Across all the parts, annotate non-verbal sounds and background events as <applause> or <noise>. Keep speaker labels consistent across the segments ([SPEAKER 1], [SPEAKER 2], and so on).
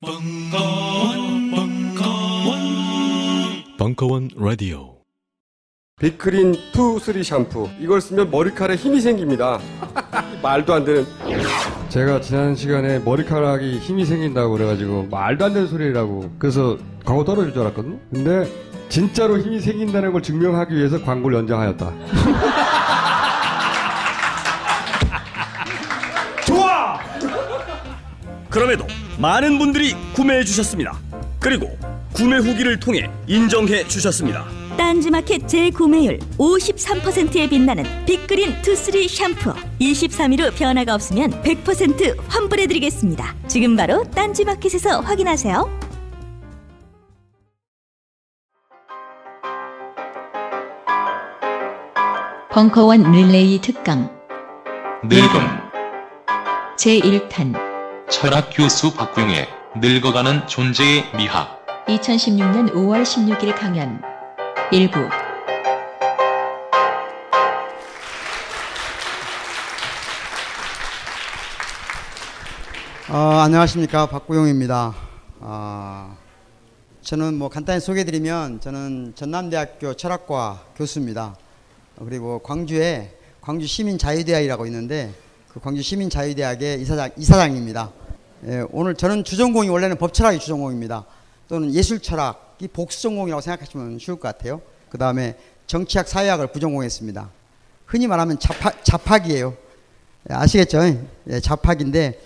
[SPEAKER 1] 벙커원, 벙커원,
[SPEAKER 2] 벙커원 라디오.
[SPEAKER 3] 빅그린 two three 샴푸 이걸 쓰면 머리카락에 힘이 생깁니다 <laughs> 말도 안 되는
[SPEAKER 4] 제가 지난 시간에 머리카락이 힘이 생긴다고 그래가지고 말도 안 되는 소리라고 그래서 광고 떨어질 줄 알았거든요. 근데 진짜로 힘이 생긴다는 걸 증명하기 위해서 광고를 연장하였다. <laughs>
[SPEAKER 5] 좋아! 그럼에도 많은 분들이 구매해 주셨습니다. 그리고 구매 후기를 통해 인정해 주셨습니다.
[SPEAKER 6] 딴지마켓 재구매율 53%에 빛나는 빅그린 투쓰리 샴푸. 23일 후 변화가 없으면 100% 환불해드리겠습니다. 지금 바로 딴지마켓에서 확인하세요.
[SPEAKER 7] 벙커원 릴레이 특강.
[SPEAKER 8] 늙음
[SPEAKER 7] 제1탄
[SPEAKER 8] 철학 교수 박구용의 늙어가는 존재의 미학
[SPEAKER 7] 2016년 5월 16일 강연 일부
[SPEAKER 9] 어, 안녕하십니까 박구용입니다. 아, 저는 뭐 간단히 소개드리면 저는 전남대학교 철학과 교수입니다. 그리고 광주에 광주 시민 자유대학이라고 있는데 그 광주 시민자유대학의 이사장 이사장입니다. 예, 오늘 저는 주전공이 원래는 법철학이 주전공입니다. 또는 예술철학이 복수전공이라고 생각하시면 쉬울 것 같아요. 그 다음에 정치학 사회학을 부전공했습니다. 흔히 말하면 잡학, 잡학이에요. 예, 아시겠죠? 예, 잡학인데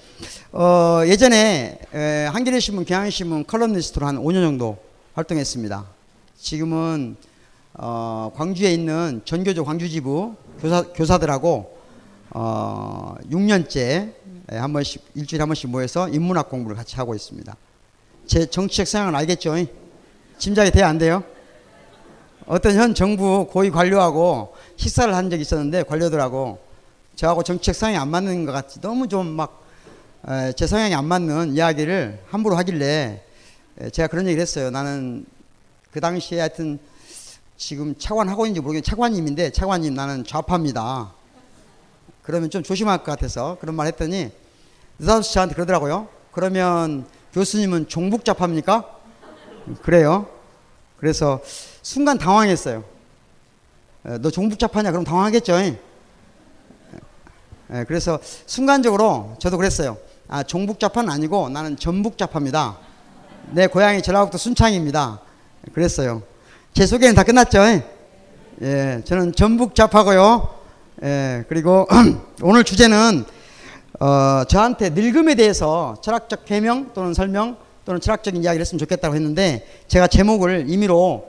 [SPEAKER 9] 어, 예전에 에, 한겨레신문, 경향신문 칼럼니스트로 한 5년 정도 활동했습니다. 지금은 어, 광주에 있는 전교조 광주지부 교사, 교사들하고 어, 6년째 한 번씩 일주일에 한 번씩 모여서 인문학 공부를 같이 하고 있습니다. 제 정치적 성향을 알겠죠? 짐작이 돼야 안 돼요? 어떤 현 정부 고위 관료하고 식사를 한 적이 있었는데 관료들하고 저하고 정치적 성향이 안 맞는 것 같이 너무 좀 막 제 성향이 안 맞는 이야기를 함부로 하길래 제가 그런 얘기를 했어요. 나는 그 당시에 하여튼 지금 차관 하고 있는지 모르겠는데 차관님인데 차관님 나는 좌파입니다. 그러면 좀 조심할 것 같아서 그런 말 했더니 느닷없이 저한테 그러더라고요. 그러면 교수님은 종북좌파입니까? 그래요. 그래서 순간 당황했어요. 너 종북좌파냐? 그럼 당황하겠죠. 그래서 순간적으로 저도 그랬어요. 아, 종북좌파는 아니고 나는 전북좌파입니다. 내 고향이 전라북도 순창입니다. 그랬어요. 제 소개는 다 끝났죠? 예, 저는 전북좌파고요. 예, 그리고 <clears throat> 오늘 주제는 어, 저한테 늙음에 대해서 철학적 해명 또는 설명 또는 철학적인 이야기를 했으면 좋겠다고 했는데 제가 제목을 임의로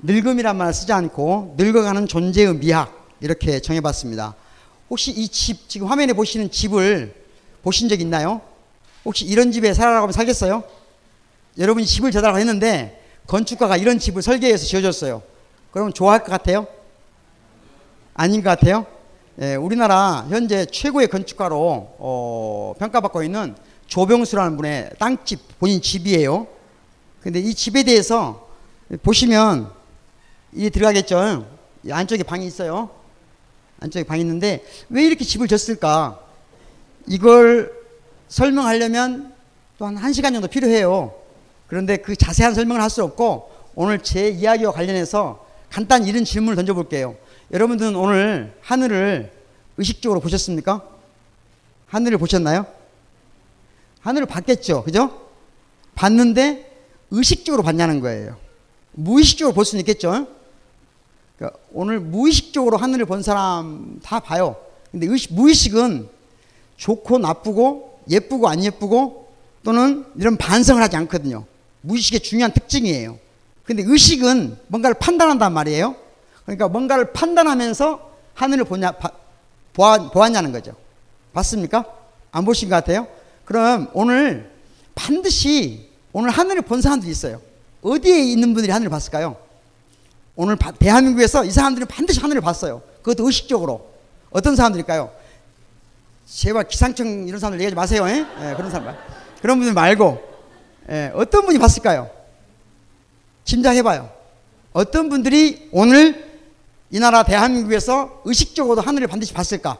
[SPEAKER 9] 늙음이란 말을 쓰지 않고 늙어가는 존재의 미학 이렇게 정해봤습니다. 혹시 이 집 지금 화면에 보시는 집을 보신 적 있나요? 혹시 이런 집에 살아라고 하면 살겠어요? 여러분이 집을 제달라고 했는데 건축가가 이런 집을 설계해서 지어줬어요. 그러면 좋아할 것 같아요? 아닌 것 같아요? 예, 우리나라 현재 최고의 건축가로 어, 평가받고 있는 조병수라는 분의 땅집 본인 집이에요. 근데 이 집에 대해서 보시면 이 들어가겠죠. 이 안쪽에 방이 있어요. 안쪽에 방이 있는데 왜 이렇게 집을 졌을까? 이걸 설명하려면 또 한 1시간 정도 필요해요. 그런데 그 자세한 설명을 할 수 없고 오늘 제 이야기와 관련해서 간단히 이런 질문을 던져볼게요. 여러분들은 오늘 하늘을 의식적으로 보셨습니까? 하늘을 보셨나요? 하늘을 봤겠죠. 그죠? 봤는데 의식적으로 봤냐는 거예요. 무의식적으로 볼 수는 있겠죠. 그러니까 오늘 무의식적으로 하늘을 본 사람 다 봐요. 근데 의식, 무의식은 좋고 나쁘고 예쁘고 안 예쁘고 또는 이런 반성을 하지 않거든요. 무의식의 중요한 특징이에요. 근데 의식은 뭔가를 판단한단 말이에요. 그러니까 뭔가를 판단하면서 하늘을 보냐, 봐, 보았, 보았냐는 거죠. 봤습니까? 안 보신 것 같아요? 그럼 오늘 반드시 오늘 하늘을 본 사람들이 있어요. 어디에 있는 분들이 하늘을 봤을까요? 오늘 대한민국에서 이 사람들은 반드시 하늘을 봤어요. 그것도 의식적으로. 어떤 사람들일까요? 제발 기상청 이런 사람들 얘기하지 마세요. 예? 예, 그런 사람 그런 분들 말고 예, 어떤 분이 봤을까요? 짐작해봐요. 어떤 분들이 오늘 이 나라 대한민국에서 의식적으로도 하늘을 반드시 봤을까?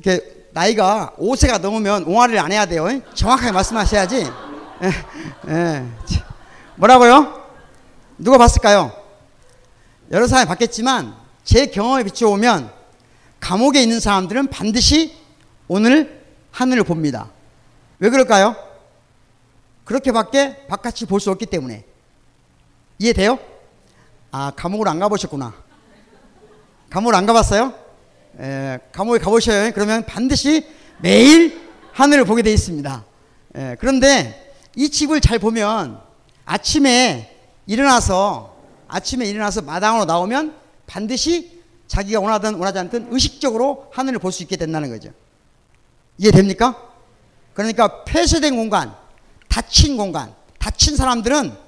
[SPEAKER 9] 이렇게 나이가 5세가 넘으면 옹알이를 안 해야 돼요. 정확하게 말씀하셔야지. 예, 예. 자, 뭐라고요? 누가 봤을까요? 여러 사람이 봤겠지만 제 경험에 비춰보면 감옥에 있는 사람들은 반드시 오늘 하늘을 봅니다. 왜 그럴까요? 그렇게밖에 바깥이 볼수 없기 때문에. 이해돼요? 아, 감옥을 안 가보셨구나. 감옥을 안 가봤어요? 에, 감옥에 가보셔요. 그러면 반드시 매일 하늘을 보게 돼 있습니다. 에, 그런데 이 집을 잘 보면 아침에 일어나서 아침에 일어나서 마당으로 나오면 반드시 자기가 원하든 원하지 않든 의식적으로 하늘을 볼 수 있게 된다는 거죠. 이해됩니까? 그러니까 폐쇄된 공간, 닫힌 공간, 닫힌 사람들은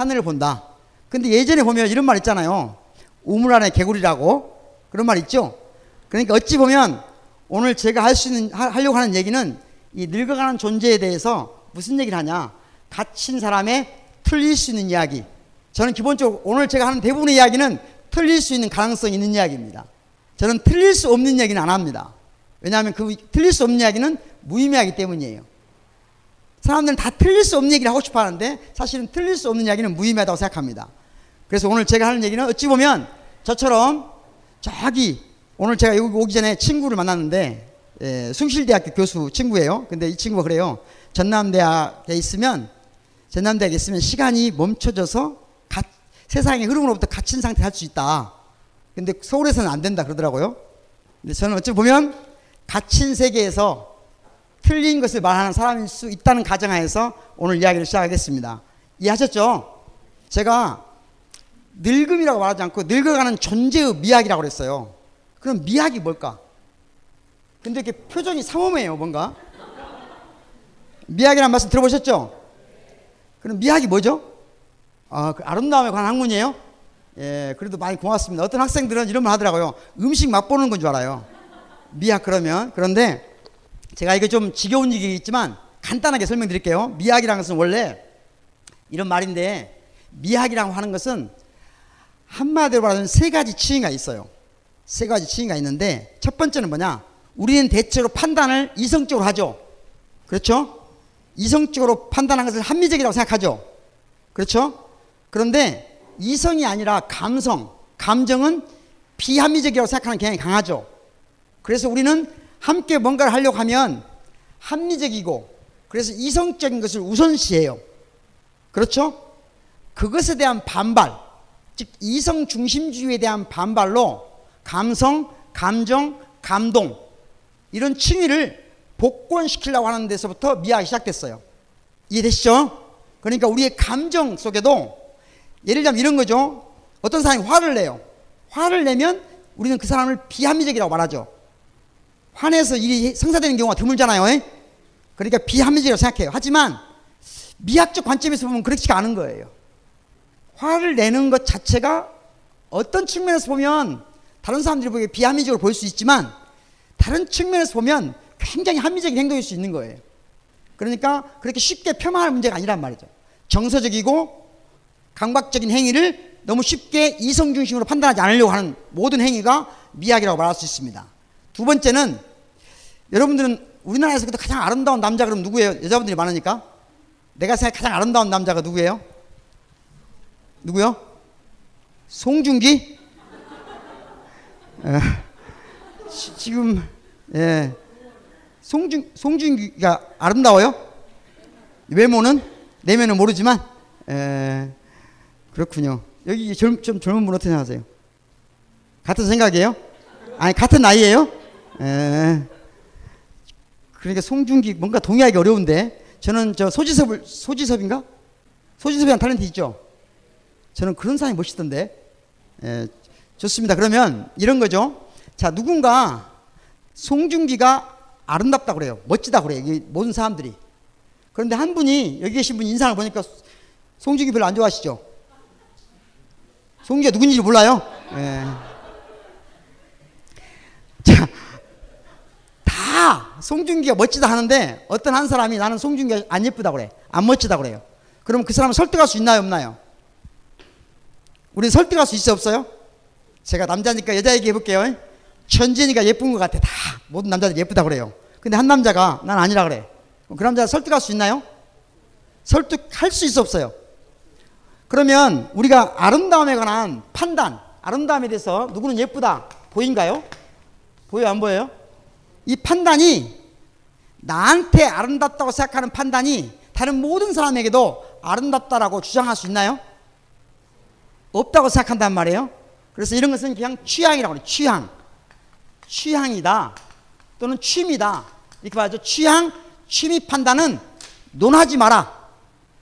[SPEAKER 9] 하늘을 본다. 근데 예전에 보면 이런 말 있잖아요. 우물 안에 개구리라고 그런 말 있죠. 그러니까 어찌 보면 오늘 제가 할 수 있는 하, 하려고 하는 얘기는 이 늙어가는 존재에 대해서 무슨 얘기를 하냐? 갇힌 사람의 틀릴 수 있는 이야기. 저는 기본적으로 오늘 제가 하는 대부분의 이야기는 틀릴 수 있는 가능성이 있는 이야기입니다. 저는 틀릴 수 없는 이야기는 안 합니다. 왜냐하면 그 틀릴 수 없는 이야기는 무의미하기 때문이에요. 사람들은 다 틀릴 수 없는 얘기를 하고 싶어 하는데 사실은 틀릴 수 없는 이야기는 무의미하다고 생각합니다. 그래서 오늘 제가 하는 얘기는 어찌 보면 저처럼 저기 오늘 제가 여기 오기 전에 친구를 만났는데 예, 숭실대학교 교수 친구예요. 근데 이 친구가 그래요. 전남대학에 있으면 전남대학에 있으면 시간이 멈춰져서 가, 세상의 흐름으로부터 갇힌 상태 할수 있다. 근데 서울에서는 안 된다 그러더라고요. 근데 저는 어찌 보면 갇힌 세계에서 틀린 것을 말하는 사람일 수 있다는 가정하에서 오늘 이야기를 시작하겠습니다. 이해하셨죠? 제가 늙음이라고 말하지 않고 늙어가는 존재의 미학이라고 그랬어요. 그럼 미학이 뭘까? 근데 이렇게 표정이 삼엄해요, 뭔가. 미학이라는 말씀 들어보셨죠? 그럼 미학이 뭐죠? 아, 그 아름다움에 관한 학문이에요? 예, 그래도 많이 고맙습니다. 어떤 학생들은 이런 말 하더라고요. 음식 맛보는 건 줄 알아요. 미학 그러면. 그런데 제가 이게 좀 지겨운 얘기겠지만 간단하게 설명드릴게요. 미학이라는 것은 원래 이런 말인데 미학이라고 하는 것은 한마디로 말하면 세 가지 층위가 있어요. 세 가지 층위가 있는데 첫 번째는 뭐냐? 우리는 대체로 판단을 이성적으로 하죠. 그렇죠? 이성적으로 판단한 것을 합리적이라고 생각하죠. 그렇죠? 그런데 이성이 아니라 감성, 감정은 비합리적이라고 생각하는 경향이 강하죠. 그래서 우리는 함께 뭔가를 하려고 하면 합리적이고 그래서 이성적인 것을 우선시해요. 그렇죠? 그것에 대한 반발, 즉 이성 중심주의에 대한 반발로 감성, 감정, 감동 이런 층위를 복권시키려고 하는 데서부터 미학이 시작됐어요. 이해되시죠? 그러니까 우리의 감정 속에도 예를 들면 이런 거죠. 어떤 사람이 화를 내요. 화를 내면 우리는 그 사람을 비합리적이라고 말하죠. 화내서 일이 성사되는 경우가 드물잖아요. 에? 그러니까 비합리적이라고 생각해요. 하지만 미학적 관점에서 보면 그렇지가 않은 거예요. 화를 내는 것 자체가 어떤 측면에서 보면 다른 사람들이 보기에 비합리적으로 보일 수 있지만 다른 측면에서 보면 굉장히 합리적인 행동일 수 있는 거예요. 그러니까 그렇게 쉽게 폄하할 문제가 아니란 말이죠. 정서적이고 강박적인 행위를 너무 쉽게 이성 중심으로 판단하지 않으려고 하는 모든 행위가 미학이라고 말할 수 있습니다. 두 번째는 여러분들은 우리나라에서 가장 아름다운 남자 그럼 누구예요? 여자분들이 많으니까 내가 생각 가장 아름다운 남자가 누구예요? 누구요? 송중기? 에, 지, 지금 예 송중 송중기가 아름다워요? 외모는 내면은 모르지만 에, 그렇군요. 여기 젊, 좀 젊은 분 어떻게 생각하세요? 같은 생각이에요? 아니 같은 나이예요? 에, 그러니까 송중기 뭔가 동의하기 어려운데 저는 저 소지섭을 소지섭인가? 소지섭이란 탤런트 있죠? 저는 그런 사람이 멋있던데. 에, 좋습니다. 그러면 이런 거죠. 자 누군가 송중기가 아름답다 그래요. 멋지다 그래요. 모든 사람들이. 그런데 한 분이 여기 계신 분 인상을 보니까 송중기 별로 안 좋아하시죠? 송중기가 누군지 몰라요? 예. 자, 다 송중기가 멋지다 하는데 어떤 한 사람이 나는 송중기가 안 예쁘다 그래. 안 멋지다 그래요. 그럼 그 사람을 설득할 수 있나요, 없나요? 우리는 설득할 수 있어 없어요? 제가 남자니까 여자 얘기 해 볼게요. 천진이가 예쁜 것 같아. 다 모든 남자들이 예쁘다 그래요. 근데 한 남자가 난 아니라 그래. 그 남자 설득할 수 있나요? 설득할 수 있어 없어요. 그러면 우리가 아름다움에 관한 판단, 아름다움에 대해서 누구는 예쁘다 보인가요? 보여요 안 보여요? 이 판단이 나한테 아름답다고 생각하는 판단이 다른 모든 사람에게도 아름답다라고 주장할 수 있나요? 없다고 생각한단 말이에요. 그래서 이런 것은 그냥 취향이라고 해요. 취향. 취향이다. 또는 취미다. 이렇게 말하죠. 취향, 취미 판단은 논하지 마라.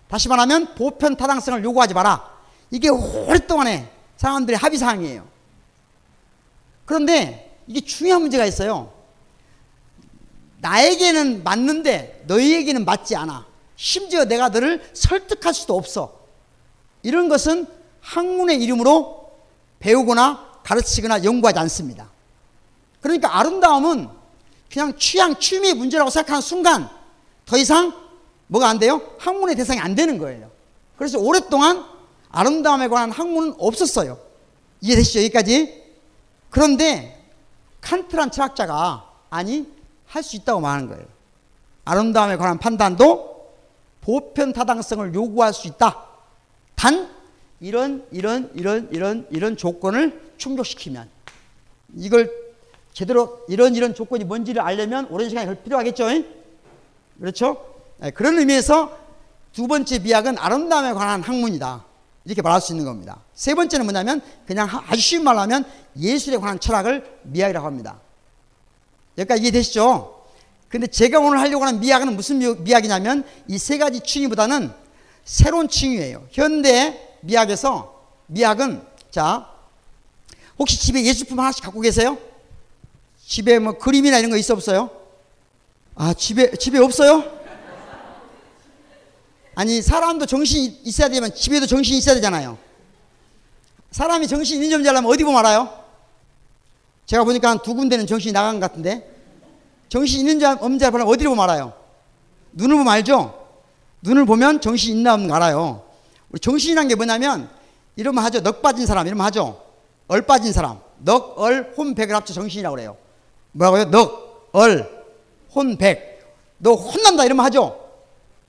[SPEAKER 9] 다시 말하면 보편 타당성을 요구하지 마라. 이게 오랫동안에 사람들의 합의사항이에요. 그런데 이게 중요한 문제가 있어요. 나에게는 맞는데 너희에게는 맞지 않아. 심지어 내가 너를 설득할 수도 없어. 이런 것은 학문의 이름으로 배우거나 가르치거나 연구하지 않습니다. 그러니까 아름다움은 그냥 취향, 취미 문제라고 생각하는 순간 더 이상 뭐가 안 돼요? 학문의 대상이 안 되는 거예요. 그래서 오랫동안 아름다움에 관한 학문은 없었어요. 이해되시죠? 여기까지? 그런데 칸트란 철학자가 아니 할 수 있다고 말하는 거예요. 아름다움에 관한 판단도 보편 타당성을 요구할 수 있다. 단 이런 이런 이런 이런 이런 조건을 충족시키면 이걸 제대로 이런 이런 조건이 뭔지를 알려면 오랜 시간이 필요하겠죠. 그렇죠? 네, 그런 의미에서 두 번째 비약은 아름다움에 관한 학문이다. 이렇게 말할 수 있는 겁니다. 세 번째는 뭐냐면 그냥 아주 쉬운 말로 하면 예술에 관한 철학을 미학이라고 합니다. 여기까지 이해되시죠? 근데 제가 오늘 하려고 하는 미학은 무슨 미학이냐면 이 세 가지 층위보다는 새로운 층위예요. 현대 미학에서 미학은 자 혹시 집에 예술품 하나씩 갖고 계세요? 집에 뭐 그림이나 이런 거 있어 없어요? 아 집에 집에 없어요? 아니 사람도 정신이 있어야 되면 집에도 정신이 있어야 되잖아요. 사람이 정신이 있는 하려면 어디 보면 알아요? 제가 보니까 한 두 군데는 정신이 나간 것 같은데 정신 있는지 없는지 알면 어디로 보면 알아요? 눈을 보면 알죠? 눈을 보면 정신 있나 없는 거 알아요. 우리 정신이란 게 뭐냐면 이러면 하죠. 넉 빠진 사람 이러면 하죠. 얼 빠진 사람. 넉, 얼, 혼, 백을 합쳐 정신이라고 그래요. 뭐라고요? 넉, 얼, 혼, 백. 너 혼난다 이러면 하죠.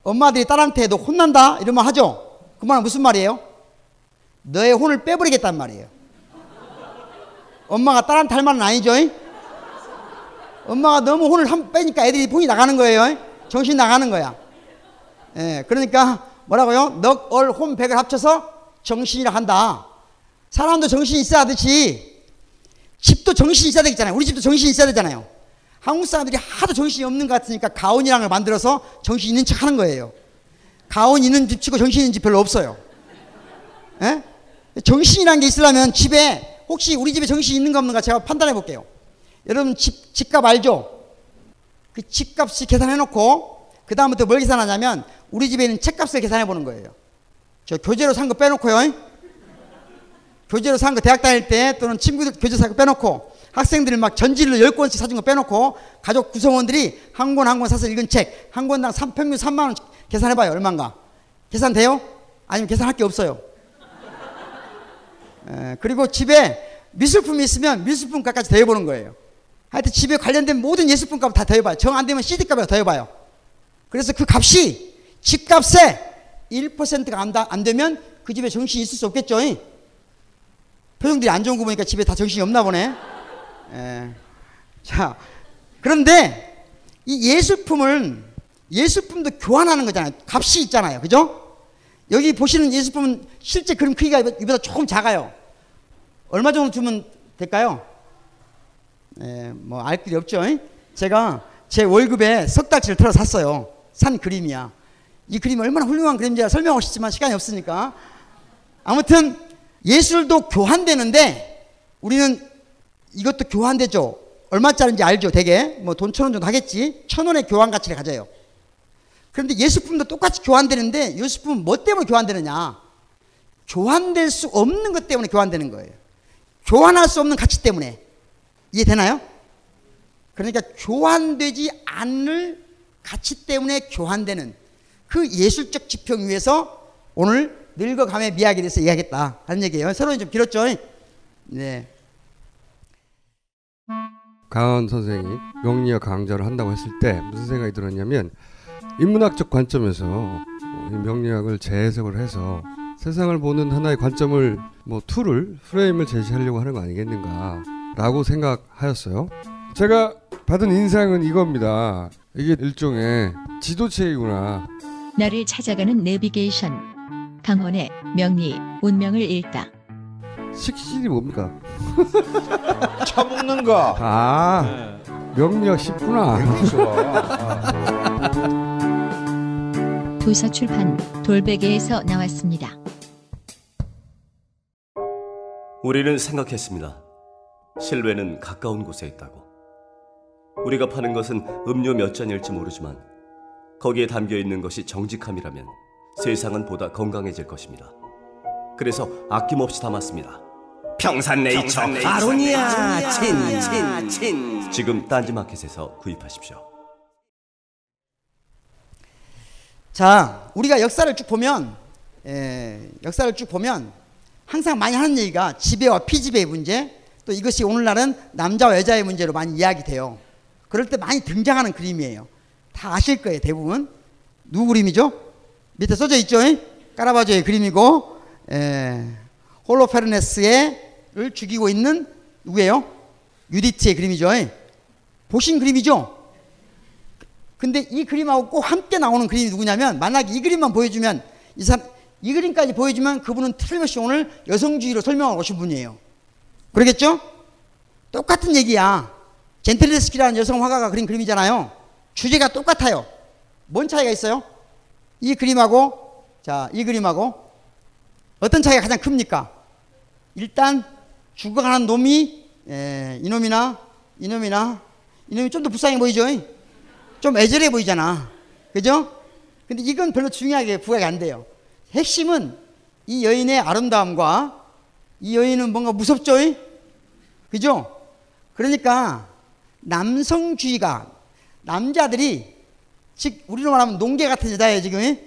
[SPEAKER 9] 엄마들이 딸한테 너 혼난다 이러면 하죠. 그 말은 무슨 말이에요? 너의 혼을 빼버리겠단 말이에요. 엄마가 딸한테 할 말은 아니죠. 엄마가 너무 혼을 한 빼니까 애들이 혼이 나가는 거예요. 정신 나가는 거야. 예, 그러니까 뭐라고요? 넉, 얼, 혼, 백을 합쳐서 정신이라 한다. 사람도 정신이 있어야 하듯이 집도 정신이 있어야 되겠잖아요. 우리 집도 정신이 있어야 되잖아요. 한국 사람들이 하도 정신이 없는 것 같으니까 가온이랑을 만들어서 정신 있는 척 하는 거예요. 가온 있는 집 치고 정신 있는 집 별로 없어요. 예? 정신이라는 게 있으려면 집에 혹시 우리 집에 정신이 있는가 없는가 제가 판단해 볼게요. 여러분 집, 집값 알죠? 그 집값이 계산해 놓고 그 다음부터 뭘 계산하냐면 우리 집에 있는 책값을 계산해 보는 거예요. 저 교재로 산 거 빼놓고요. 교재로 산 거 대학 다닐 때 또는 친구들 교재 산 거 빼놓고 학생들이 막 전지를 10권씩 사준 거 빼놓고 가족 구성원들이 한 권 한 권 사서 읽은 책 한 권당 3, 평균 3만 원 계산해 봐요. 얼마인가? 계산돼요? 아니면 계산할 게 없어요. 에, 그리고 집에 미술품이 있으면 미술품 값까지 더해보는 거예요. 하여튼 집에 관련된 모든 예술품 값다 더해봐요. 정 안 되면 CD 값에 더해봐요. 그래서 그 값이 집값에 1%가 안, 안 되면 그 집에 정신이 있을 수 없겠죠. 표정들이 안 좋은 거 보니까 집에 다 정신이 없나 보네. 예. 자, 그런데 이 예술품을 예술품도 교환하는 거잖아요. 값이 있잖아요. 그죠? 여기 보시는 예술품은 실제 그림 크기가 이보다 조금 작아요. 얼마 정도 주면 될까요? 예, 뭐, 알 길이 없죠. 제가 제 월급에 석 달치를 털어 샀어요. 산 그림이야. 이 그림이 얼마나 훌륭한 그림인지 설명하고 싶지만 시간이 없으니까. 아무튼 예술도 교환되는데 우리는 이것도 교환되죠. 얼마짜리인지 알죠, 되게. 뭐 돈 천 원 정도 하겠지. 천 원의 교환 가치를 가져요. 그런데 예술품도 똑같이 교환되는데 예술품은 뭐 때문에 교환되느냐? 교환될 수 없는 것 때문에 교환되는 거예요. 교환할 수 없는 가치 때문에. 이해되나요? 그러니까 교환되지 않을 가치 때문에 교환되는 그 예술적 지평 위에서 오늘 늙어감의 미학에 대해서 이야기하겠다 하는 얘기예요. 서론이 좀 길었죠? 네.
[SPEAKER 4] 강원 선생이 명리학 강좌를 한다고 했을 때 무슨 생각이 들었냐면 인문학적 관점에서 어, 이 명리학을 재해석을 해서 세상을 보는 하나의 관점을 뭐 tool을 프레임을 제시하려고 하는 거 아니겠는가라고 생각하였어요. 제가 받은 인상은 이겁니다. 이게 일종의 지도책이구나.
[SPEAKER 7] 나를 찾아가는 내비게이션. 강헌의 명리 운명을 읽다.
[SPEAKER 4] 식신이 뭡니까? <laughs>
[SPEAKER 10] 처먹는 거.
[SPEAKER 4] 아 명리학 쉽구나. <laughs>
[SPEAKER 7] 도서 출판 돌베개에서 나왔습니다.
[SPEAKER 11] 우리는 생각했습니다. 실외는 가까운 곳에 있다고. 우리가 파는 것은 음료 몇 잔일지 모르지만 거기에 담겨 있는 것이 정직함이라면 세상은 보다 건강해질 것입니다. 그래서 아낌없이 담았습니다. 평산네이처 아로니아 친친친 지금 딴지마켓에서 구입하십시오.
[SPEAKER 9] 자, 우리가 역사를 쭉 보면, 에, 역사를 쭉 보면 항상 많이 하는 얘기가 지배와 피지배의 문제, 또 이것이 오늘날은 남자와 여자의 문제로 많이 이야기돼요. 그럴 때 많이 등장하는 그림이에요. 다 아실 거예요, 대부분. 누구 그림이죠? 밑에 써져 있죠? 까라바조의 그림이고, 에, 홀로페르네스를 죽이고 있는 누구예요? 유디트의 그림이죠. 보신 그림이죠? 근데 이 그림하고 꼭 함께 나오는 그림이 누구냐면 만약에 이 그림만 보여주면 이 사람 이 그림까지 보여주면 그분은 틀림없이 오늘 여성주의로 설명하고 오신 분이에요. 그러겠죠? 똑같은 얘기야. 젠틀리스키라는 여성 화가가 그린 그림이잖아요. 주제가 똑같아요. 뭔 차이가 있어요? 이 그림하고 자, 이 그림하고 어떤 차이가 가장 큽니까? 일단 죽어가는 놈이 에, 이놈이나 이놈이나 이놈이 좀 더 불쌍해 보이죠? 좀 애절해 보이잖아. 그죠? 근데 이건 별로 중요하게 부각이 안 돼요. 핵심은 이 여인의 아름다움과 이 여인은 뭔가 무섭죠? 그죠? 그러니까 남성주의가 남자들이 즉 우리로 말하면 농계 같은 여자예요 지금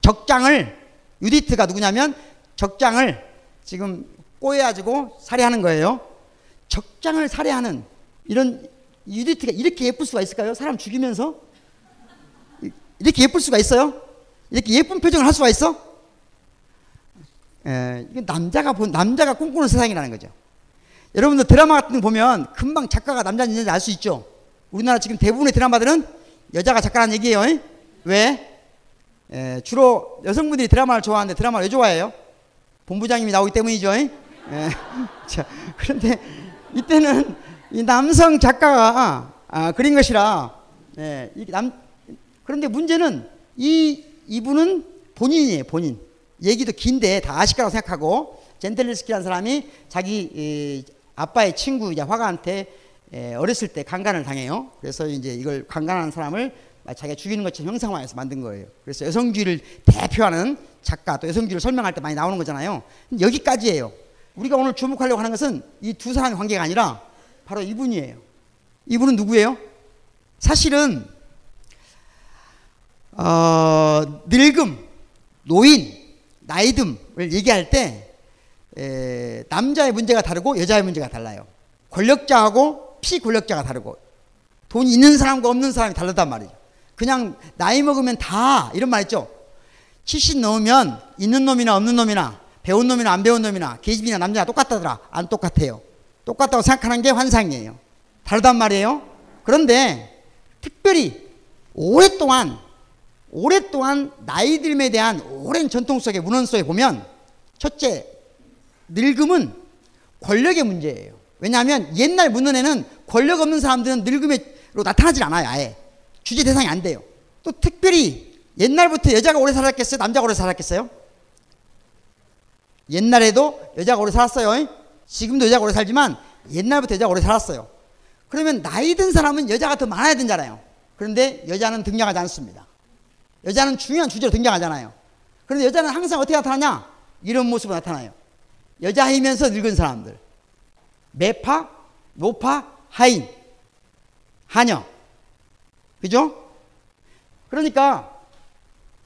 [SPEAKER 9] 적장을 유디트가 누구냐면 적장을 지금 꼬여가지고 살해하는 거예요. 적장을 살해하는 이런 유디트가 이렇게 예쁠 수가 있을까요? 사람 죽이면서 이렇게 예쁠 수가 있어요? 이렇게 예쁜 표정을 할 수가 있어? 에, 이건 남자가 본 남자가 꿈꾸는 세상이라는 거죠. 여러분들 드라마 같은 거 보면 금방 작가가 남자인지 알 수 있죠. 우리나라 지금 대부분의 드라마들은 여자가 작가라는 얘기예요. 에? 왜? 에, 주로 여성분들이 드라마를 좋아하는데 드라마를 왜 좋아해요? 본부장님이 나오기 때문이죠. 에? <laughs> 자, 그런데 이때는 이 남성 작가가 아, 그린 것이라 예, 남, 그런데 문제는 이 이분은 본인이에요 본인. 얘기도 긴데 다 아실 거라고 생각하고 젠틀리스키라는 사람이 자기 이, 아빠의 친구 이제 화가한테 에, 어렸을 때 강간을 당해요. 그래서 이제 이걸 강간하는 사람을 자기가 죽이는 것처럼 형상화해서 만든 거예요. 그래서 여성주의를 대표하는 작가 또 여성주의를 설명할 때 많이 나오는 거잖아요. 여기까지예요. 우리가 오늘 주목하려고 하는 것은 이 두 사람의 관계가 아니라 바로 이분이에요. 이분은 누구예요? 사실은 어, 늙음, 노인, 나이듦을 얘기할 때 에, 남자의 문제가 다르고 여자의 문제가 달라요. 권력자하고 피권력자가 다르고 돈이 있는 사람과 없는 사람이 다르단 말이죠. 그냥 나이 먹으면 다 이런 말 있죠. 70 넘으면 있는 놈이나 없는 놈이나 배운 놈이나 안 배운 놈이나 계집이나 남자나 똑같다더라. 안 똑같아요. 똑같다고 생각하는 게 환상이에요. 다르단 말이에요. 그런데 특별히 오랫동안 오랫동안 나이 들에 대한 오랜 전통 속의 문헌 속에 보면 첫째 늙음은 권력의 문제예요. 왜냐하면 옛날 문헌에는 권력 없는 사람들은 늙음으로 나타나질 않아요. 아예 주제 대상이 안 돼요. 또 특별히 옛날부터 여자가 오래 살았겠어요? 남자가 오래 살았겠어요? 옛날에도 여자가 오래 살았어요. 지금도 여자가 오래 살지만 옛날부터 여자가 오래 살았어요. 그러면 나이 든 사람은 여자가 더 많아야 되잖아요. 그런데 여자는 등장하지 않습니다. 여자는 중요한 주제로 등장하잖아요. 그런데 여자는 항상 어떻게 나타나냐? 이런 모습으로 나타나요. 여자이면서 늙은 사람들. 매파, 노파, 하인, 하녀. 그죠? 그러니까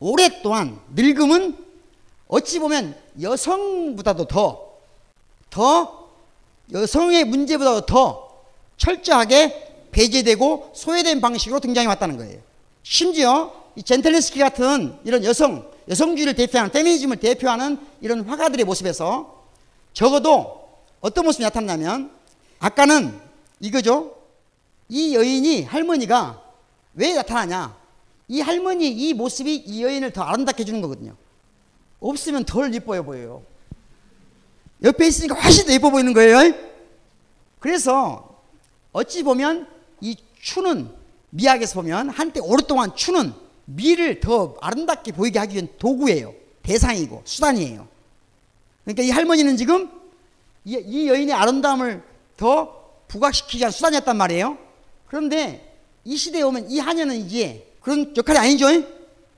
[SPEAKER 9] 오랫동안 늙음은 어찌 보면 여성보다도 더, 더 여성의 문제보다도 더 철저하게 배제되고 소외된 방식으로 등장해 왔다는 거예요. 심지어 이 젠텔레스키 같은 이런 여성, 여성주의를 대표하는 페미니즘을 대표하는 이런 화가들의 모습에서 적어도 어떤 모습이 나타나냐면 아까는 이거죠. 이 여인이 할머니가 왜 나타나냐? 이 할머니 이 모습이 이 여인을 더 아름답게 해주는 거거든요. 없으면 덜 예뻐요 보여요. 옆에 있으니까 훨씬 더 예뻐 보이는 거예요. 그래서 어찌 보면 이 추는 미학에서 보면 한때 오랫동안 추는 미를 더 아름답게 보이게 하기 위한 도구예요. 대상이고 수단이에요. 그러니까 이 할머니는 지금 이, 이 여인의 아름다움을 더 부각시키기 위한 수단이었단 말이에요. 그런데 이 시대에 오면 이 하녀는 이제 그런 역할이 아니죠.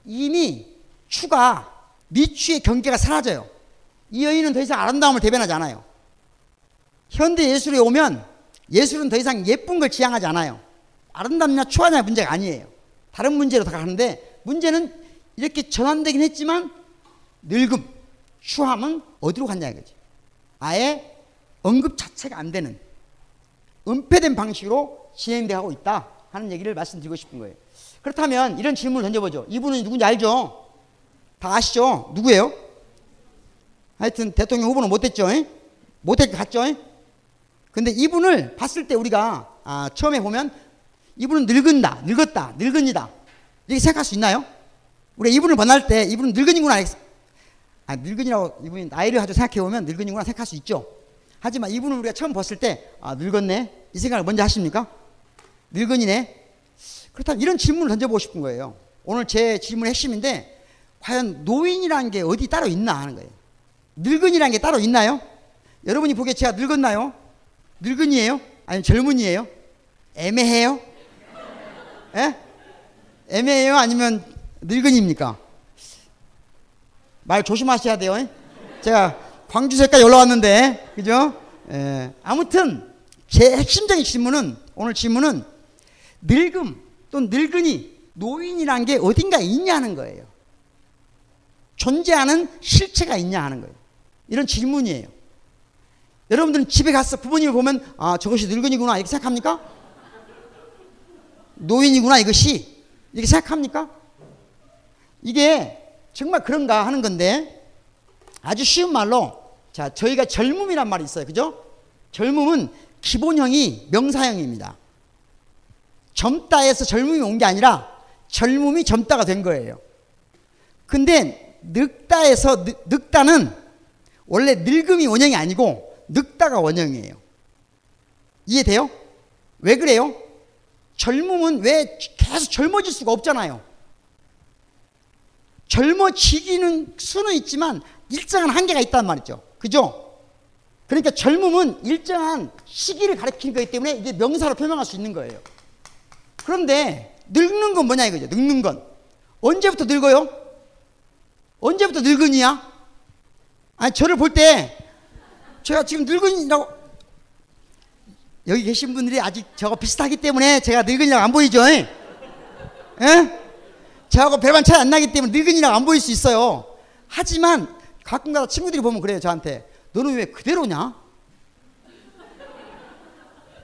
[SPEAKER 9] 이미 추가 미추의 경계가 사라져요. 이 여인은 더 이상 아름다움을 대변하지 않아요. 현대 예술에 오면 예술은 더 이상 예쁜 걸 지향하지 않아요. 아름답냐 추하냐 문제가 아니에요. 다른 문제로 다가가는데 문제는 이렇게 전환되긴 했지만 늙음, 추함은 어디로 갔냐 이거지. 아예 언급 자체가 안 되는 은폐된 방식으로 진행되고 있다 하는 얘기를 말씀드리고 싶은 거예요. 그렇다면 이런 질문을 던져보죠. 이분은 누군지 알죠? 다 아시죠? 누구예요? 하여튼 대통령 후보는 못됐죠? 못될 것 같죠? 근데 이분을 봤을 때 우리가 아, 처음에 보면 이분은 늙은다, 늙었다, 늙은이다 이렇게 생각할 수 있나요? 우리 이분을 만날 때 이분은 늙은이구나 아, 늙은이라고 이분이 나이를 가지고 생각해 보면 늙은이구나 생각할 수 있죠. 하지만 이분은 우리가 처음 봤을 때 아, 늙었네 이 생각을 먼저 하십니까? 늙은이네. 그렇다면 이런 질문을 던져보고 싶은 거예요. 오늘 제 질문의 핵심인데 과연 노인이라는 게 어디 따로 있나 하는 거예요. 늙은이라는 게 따로 있나요? 여러분이 보기에 제가 늙었나요? 늙은이에요? 아니면 젊은이에요? 애매해요? 예? 애매해요? 아니면 늙은이입니까? 말 조심하셔야 돼요. 예? 제가 광주세까지 올라왔는데, 그죠? 예. 아무튼, 제 핵심적인 질문은, 오늘 질문은 늙음 또 늙은이, 노인이란 게 어딘가 있냐는 거예요. 존재하는 실체가 있냐 하는 거예요. 이런 질문이에요. 여러분들은 집에 가서 부모님을 보면 아 저것이 늙은이구나 이렇게 생각합니까? 노인이구나 이것이 이렇게 생각합니까? 이게 정말 그런가 하는 건데 아주 쉬운 말로 자 저희가 젊음이란 말이 있어요 그죠? 젊음은 기본형이 명사형입니다 젊다에서 젊음이 온 게 아니라 젊음이 젊다가 된 거예요 근데 늙다에서 늙, 늙다는 원래 늙음이 원형이 아니고 늙다가 원형이에요. 이해돼요? 왜 그래요? 젊음은 왜 계속 젊어질 수가 없잖아요. 젊어지기는 수는 있지만 일정한 한계가 있단 말이죠. 그죠? 그러니까 젊음은 일정한 시기를 가리키는 거기 때문에 이게 명사로 표명할 수 있는 거예요. 그런데 늙는 건 뭐냐 이거죠. 늙는 건. 언제부터 늙어요? 언제부터 늙은이야? 아니, 저를 볼 때 제가 지금 늙은이라고 여기 계신 분들이 아직 저거 비슷하기 때문에 제가 늙은이라고 안 보이죠? 예? 저하고 별반 차이 안 나기 때문에 늙은이라고 안 보일 수 있어요. 하지만 가끔가다 친구들이 보면 그래요 저한테 너는 왜 그대로냐?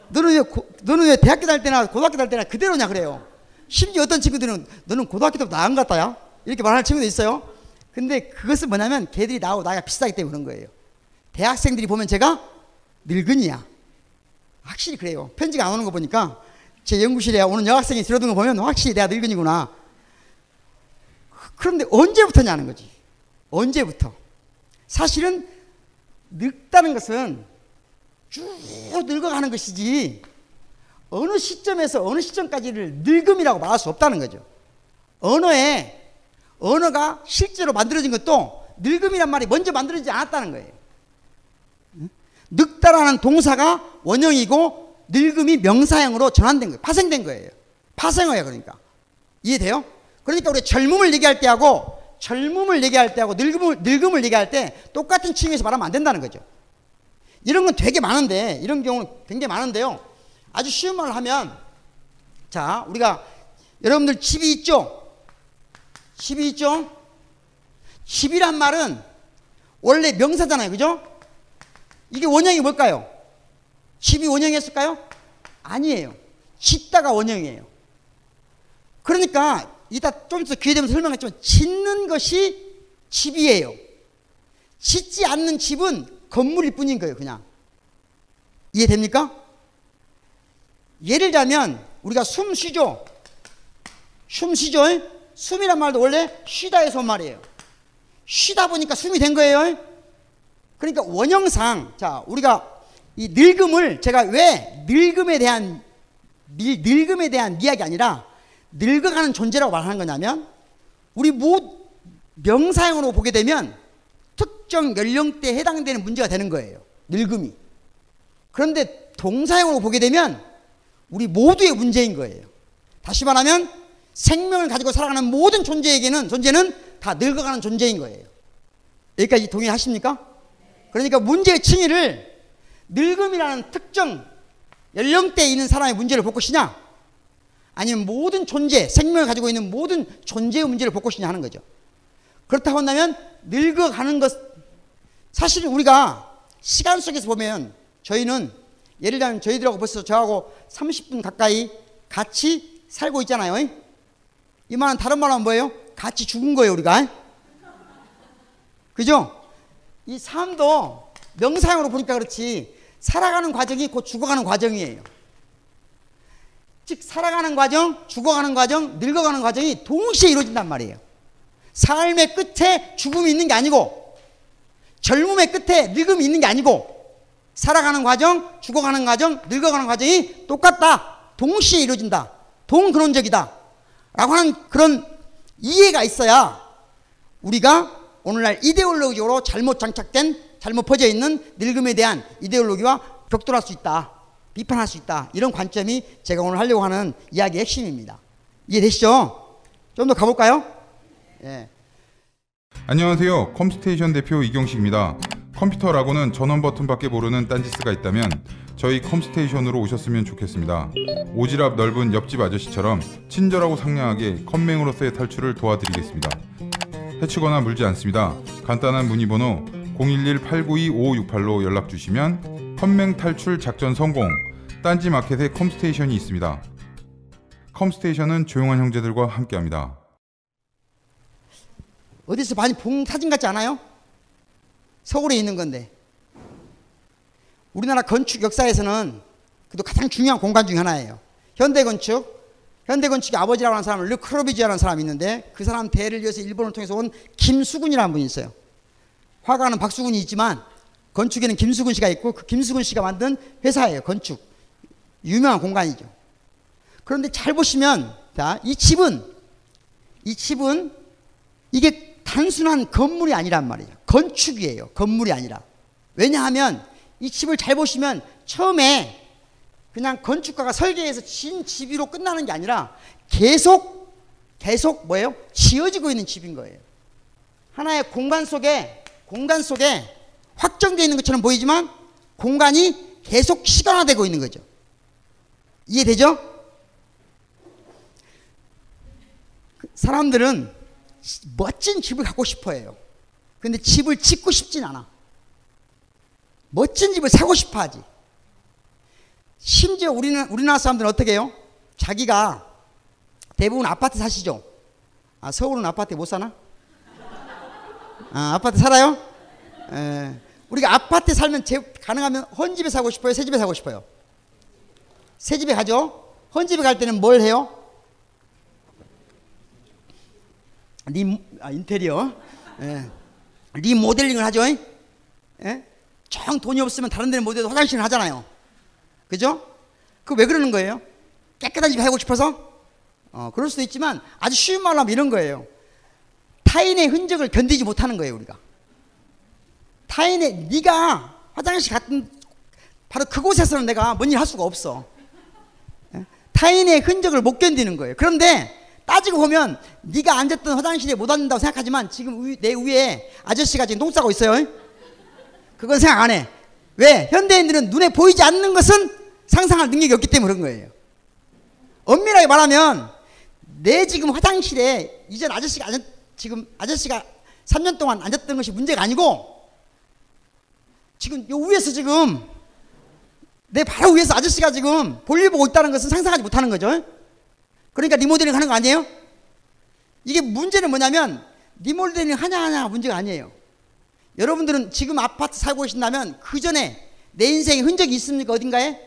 [SPEAKER 9] 너는 왜 고, 너는 왜 대학교 다닐 때나 고등학교 다닐 때나 그대로냐 그래요. 심지어 어떤 친구들은 너는 고등학교 때부터 나은 것 같다야 이렇게 말하는 친구도 있어요. 근데 그것은 뭐냐면 걔들이 나하고 나이가 비슷하기 때문에 그런 거예요. 대학생들이 보면 제가 늙은이야. 확실히 그래요. 편지가 안 오는 거 보니까 제 연구실에 오는 여학생이 들어둔 거 보면 확실히 내가 늙은이구나. 그런데 언제부터냐는 거지. 언제부터. 사실은 늙다는 것은 쭉 늙어가는 것이지 어느 시점에서 어느 시점까지를 늙음이라고 말할 수 없다는 거죠. 언어에 언어가 실제로 만들어진 것도 늙음이란 말이 먼저 만들어지지 않았다는 거예요. 늙다라는 동사가 원형이고 늙음이 명사형으로 전환된 거예요. 파생된 거예요. 파생어예요, 그러니까. 이해돼요? 그러니까 우리 젊음을 얘기할 때하고 젊음을 얘기할 때하고 늙음을, 늙음을 얘기할 때 똑같은 층에서 말하면 안 된다는 거죠. 이런 건 되게 많은데, 이런 경우는 굉장히 많은데요. 아주 쉬운 말을 하면, 자, 우리가 여러분들 집이 있죠? 집이 있죠? 집이란 말은 원래 명사잖아요. 그죠? 이게 원형이 뭘까요? 집이 원형이었을까요? 아니에요. 짓다가 원형이에요. 그러니까 이따 좀 있어 기회 되면 설명하지만 짓는 것이 집이에요. 짓지 않는 집은 건물일 뿐인 거예요, 그냥. 이해됩니까? 예를 들면 우리가 숨 쉬죠. 숨 쉬죠. 숨이란 말도 원래 쉬다에서 온 말이에요. 쉬다 보니까 숨이 된 거예요. 그러니까 원형상 자 우리가 이 늙음을 제가 왜 늙음에 대한 늙, 늙음에 대한 이야기 아니라 늙어가는 존재라고 말하는 거냐면 우리 모 명사형으로 보게 되면 특정 연령대에 해당되는 문제가 되는 거예요. 늙음이. 그런데 동사형으로 보게 되면 우리 모두의 문제인 거예요. 다시 말하면 생명을 가지고 살아가는 모든 존재에게는 존재는 다 늙어가는 존재인 거예요. 여기까지 동의하십니까? 그러니까 문제의 층위를 늙음이라는 특정 연령대에 있는 사람의 문제를 볼 것이냐 아니면 모든 존재, 생명을 가지고 있는 모든 존재의 문제를 볼 것이냐 하는 거죠. 그렇다고 한다면 늙어가는 것 사실 우리가 시간 속에서 보면 저희는 예를 들면 저희들하고 벌써 저하고 30분 가까이 같이 살고 있잖아요. 이 말은 다른 하면 뭐예요? 같이 죽은 거예요, 우리가. 그죠? 이 삶도 명사형으로 보니까 그렇지 살아가는 과정이 곧 죽어가는 과정이에요. 즉 살아가는 과정, 죽어가는 과정, 늙어가는 과정이 동시에 이루어진단 말이에요. 삶의 끝에 죽음이 있는 게 아니고 젊음의 끝에 늙음이 있는 게 아니고 살아가는 과정, 죽어가는 과정, 늙어가는 과정이 똑같다. 동시에 이루어진다. 동근원적이다. 라고 하는 그런 이해가 있어야 우리가 오늘날 이데올로기적으로 잘못 장착된 잘못 퍼져 있는 늙음에 대한 이데올로기와 격돌할 수 있다. 비판할 수 있다. 이런 관점이 제가 오늘 하려고 하는 이야기의 핵심입니다. 이해되시죠? 좀 더 가볼까요? 예.
[SPEAKER 10] 안녕하세요. 컴스테이션 대표 이경식입니다. 컴퓨터라고는 전원 버튼밖에 모르는 딴지스가 있다면 저희 컴스테이션으로 오셨으면 좋겠습니다. 오지랖 넓은 옆집 아저씨처럼 친절하고 상냥하게 컴맹으로서의 탈출을 도와드리겠습니다. 해치거나 물지 않습니다. 간단한 문의번호 011-892-5568로 연락 주시면 컴맹 탈출 작전 성공 딴지 마켓에 컴스테이션이 있습니다. 컴스테이션은 조용한 형제들과 함께합니다.
[SPEAKER 9] 어디서 많이 본 사진 같지 않아요? 서울에 있는 건데. 우리나라 건축 역사에서는 그래도 가장 중요한 공간 중에 하나예요. 현대 건축. 현대 건축의 아버지라고 하는 사람은 르크로비지라는 사람이 있는데 그 사람 대를 이어서 일본을 통해서 온 김수근이라는 분이 있어요. 화가는 박수근이 있지만 건축에는 김수근 씨가 있고 그 김수근 씨가 만든 회사예요. 건축. 유명한 공간이죠. 그런데 잘 보시면 자, 이 집은 이 집은 이게 단순한 건물이 아니란 말이에요. 건축이에요. 건물이 아니라. 왜냐하면 이 집을 잘 보시면 처음에 그냥 건축가가 설계해서 진 집으로 끝나는 게 아니라 계속 계속 뭐예요? 지어지고 있는 집인 거예요. 하나의 공간 속에 공간 속에 확정되어 있는 것처럼 보이지만 공간이 계속 시간화되고 있는 거죠. 이해되죠? 사람들은 멋진 집을 갖고 싶어 해요. 근데 집을 짓고 싶진 않아. 멋진 집을 사고 싶어 하지. 심지어 우리는, 우리나라 사람들은 어떻게 해요? 자기가 대부분 아파트 사시죠? 아, 서울은 아파트에 못 사나? 아, 아파트 살아요? 에, 우리가 아파트에 살면 제, 가능하면 헌집에 사고 싶어요? 새 집에 사고 싶어요? 새 집에 가죠? 헌집에 갈 때는 뭘 해요? 리, 아, 인테리어. 예. 리모델링을 하죠. 예? 정 돈이 없으면 다른 데는 못 해도 화장실을 하잖아요. 그죠? 그 왜 그러는 거예요? 깨끗한 집 하고 싶어서? 어, 그럴 수도 있지만 아주 쉬운 말로 하면 이런 거예요. 타인의 흔적을 견디지 못하는 거예요, 우리가. 타인의 네가 화장실 같은 바로 그곳에서는 내가 뭔 일 할 수가 없어. 예? 타인의 흔적을 못 견디는 거예요. 그런데 따지고 보면 네가 앉았던 화장실에 못 앉는다고 생각하지만 지금 내 위에 아저씨가 지금 똥 싸고 있어요. 그건 생각 안 해. 왜? 현대인들은 눈에 보이지 않는 것은 상상할 능력이 없기 때문에 그런 거예요. 엄밀하게 말하면 내 지금 화장실에 이전 아저씨가 앉았, 지금 아저씨가 3년 동안 앉았던 것이 문제가 아니고 지금 요 위에서 지금 내 바로 위에서 아저씨가 지금 볼일 보고 있다는 것은 상상하지 못하는 거죠. 그러니까 리모델링 하는 거 아니에요? 이게 문제는 뭐냐면 리모델링 하냐 하냐 문제가 아니에요. 여러분들은 지금 아파트 살고 계신다면 그 전에 내 인생에 흔적이 있습니까 어딘가에?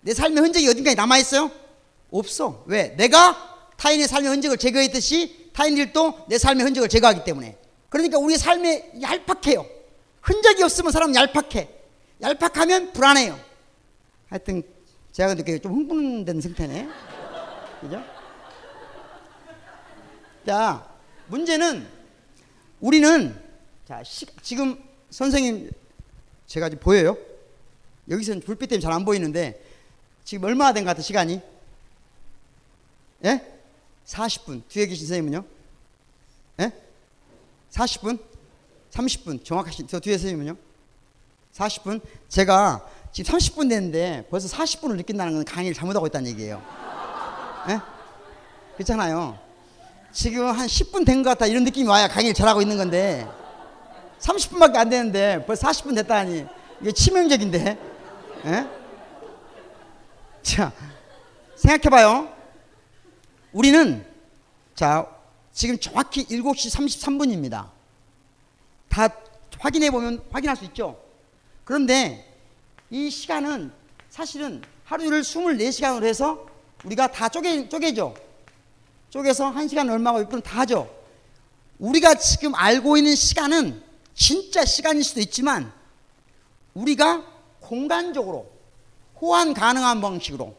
[SPEAKER 9] 내 삶의 흔적이 어딘가에 남아 있어요? 없어. 왜? 내가 타인의 삶의 흔적을 제거했듯이 타인들도 내 삶의 흔적을 제거하기 때문에. 그러니까 우리의 삶에 얄팍해요. 흔적이 없으면 사람은 얄팍해. 얄팍하면 불안해요. 하여튼 제가 느끼기에 좀 흥분된 상태네. <laughs> 그죠? 자, 문제는 우리는 자, 시, 지금 선생님 제가 지금 보여요? 여기서는 불빛 때문에 잘 안 보이는데 지금 얼마나 된 것 같아 시간이? 예? 40분. 뒤에 계신 선생님은요? 예? 40분? 30분. 정확하신 저 뒤에 선생님은요? 40분? 제가 지금 30분 됐는데 벌써 40분을 느낀다는 건 강의를 잘못하고 있다는 얘기예요. 예? 그렇잖아요. 지금 한 10분 된 것 같다 이런 느낌이 와야 강의를 잘하고 있는 건데 30분밖에 안 되는데 벌써 40분 됐다니. 이게 치명적인데. 예? 자 생각해봐요. 우리는 자 지금 정확히 7시 33분입니다. 다 확인해 보면 확인할 수 있죠? 그런데 이 시간은 사실은 하루를 24시간으로 해서 우리가 다 쪼개, 쪼개죠? 쪼개서 1시간 얼마고 6분 다 하죠? 우리가 지금 알고 있는 시간은 진짜 시간일 수도 있지만 우리가 공간적으로 호환 가능한 방식으로